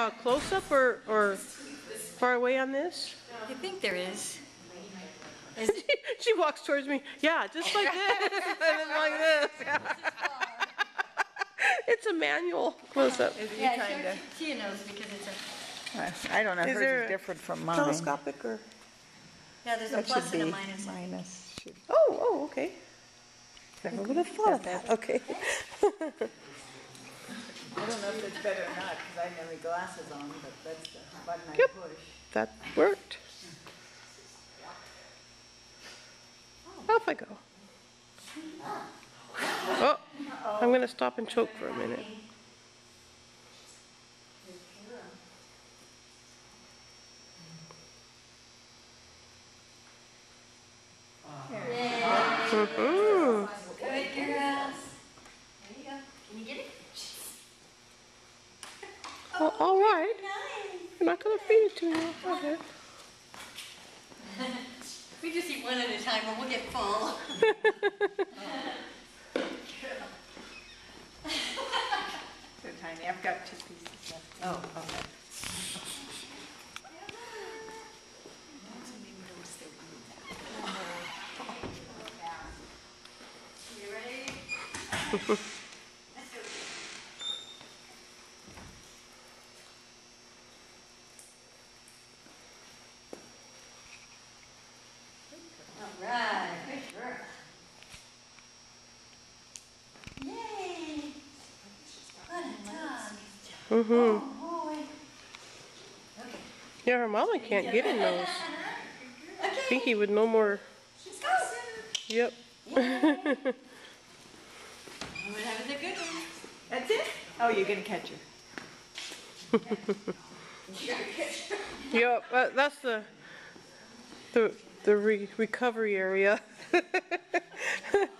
uh, close-up or, or far away on this? I think there is. She walks towards me, yeah, just like this, and then like this. It's a manual close-up. Is Yeah, trying sure, to, Tia knows because it's a, I don't know, Is there hers is different from mine. Telescopic or, yeah, there's a That plus should and a minus. minus. should- oh, oh, okay. Never would have thought of that, okay. I don't know if it's better or not, because I have my glasses on, but that's the button I Yep. push. That worked. Off I go. Oh, I'm gonna stop and choke for a minute. Mhm. Good girls. There you go. Can you get it? Well, all right. Nice. You're not gonna feed it to me. Okay. We just eat one at a time or we'll get full. So tiny, I've got two pieces left. Oh, okay. You ready? All right, good girl. Yay! What a dog. Mhm. Oh. Okay. Yeah, her mama can't get in those. Pinky would no more. Yep. I'm gonna have the good one. That's it? Oh, you're gonna catch her. Yep. That, that's the the the re- recovery area.